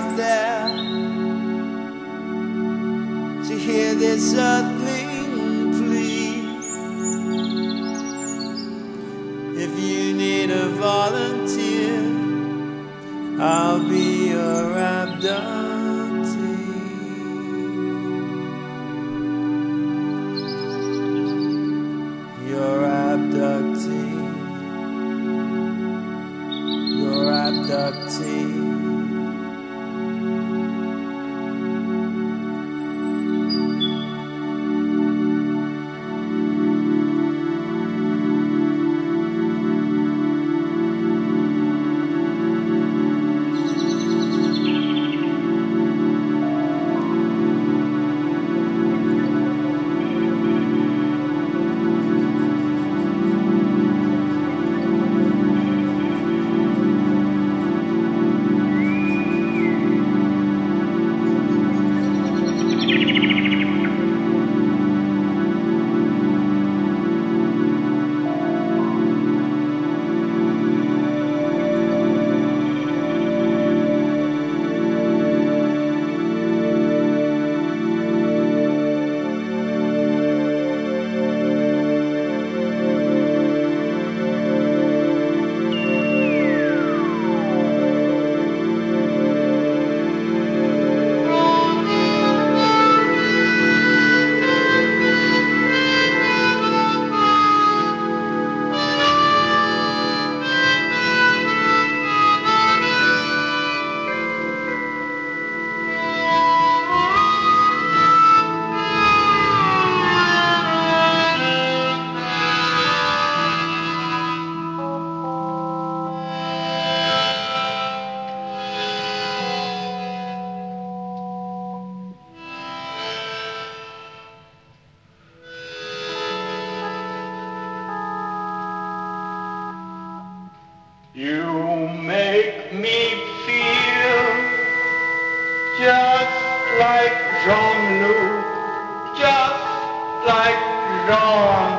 out there to hear this earthling plea. If you need a volunteer, I'll be your abductee. Your abductee. Your abductee. You make me feel just like Jean-Luc, just like Jean-Luc.